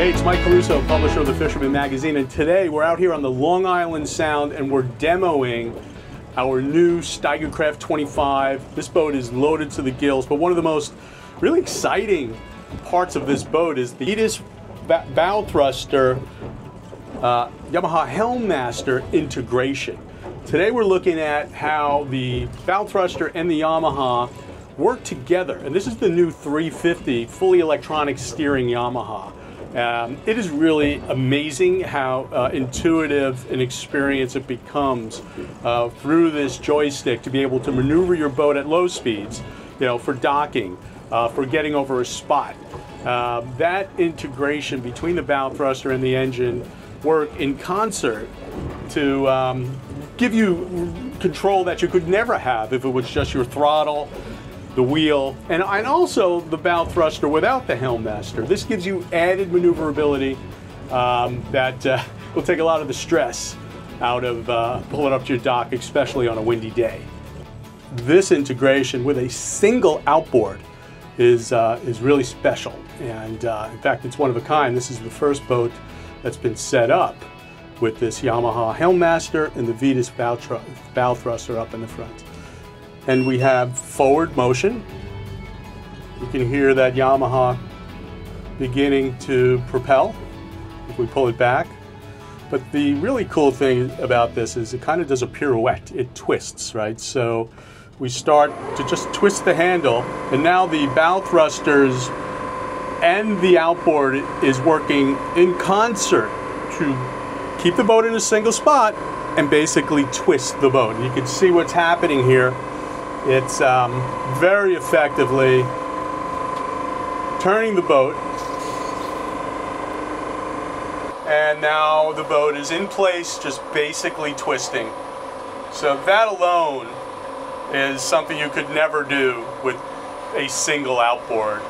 Hey, it's Mike Caruso, publisher of the Fisherman Magazine, and today we're out here on the Long Island Sound and we're demoing our new Steiger Craft 25. This boat is loaded to the gills, but one of the most really exciting parts of this boat is the Vetus bow thruster uh, Yamaha Helm Master integration. Today we're looking at how the bow thruster and the Yamaha work together. And this is the new 350 fully electronic steering Yamaha. Um, it is really amazing how uh, intuitive an experience it becomes uh, through this joystick to be able to maneuver your boat at low speeds, you know, for docking, uh, for getting over a spot. Uh, that integration between the bow thruster and the engine work in concert to um, give you control that you could never have if it was just your throttle the wheel, and, and also the bow thruster without the helm master. This gives you added maneuverability um, that uh, will take a lot of the stress out of uh, pulling up to your dock, especially on a windy day. This integration with a single outboard is, uh, is really special. And uh, in fact, it's one of a kind. This is the first boat that's been set up with this Yamaha Helm Master and the Vetus bow, bow thruster up in the front and we have forward motion. You can hear that Yamaha beginning to propel if we pull it back. But the really cool thing about this is it kind of does a pirouette. It twists, right? So we start to just twist the handle, and now the bow thrusters and the outboard is working in concert to keep the boat in a single spot and basically twist the boat. You can see what's happening here it's um, very effectively turning the boat. And now the boat is in place, just basically twisting. So that alone is something you could never do with a single outboard.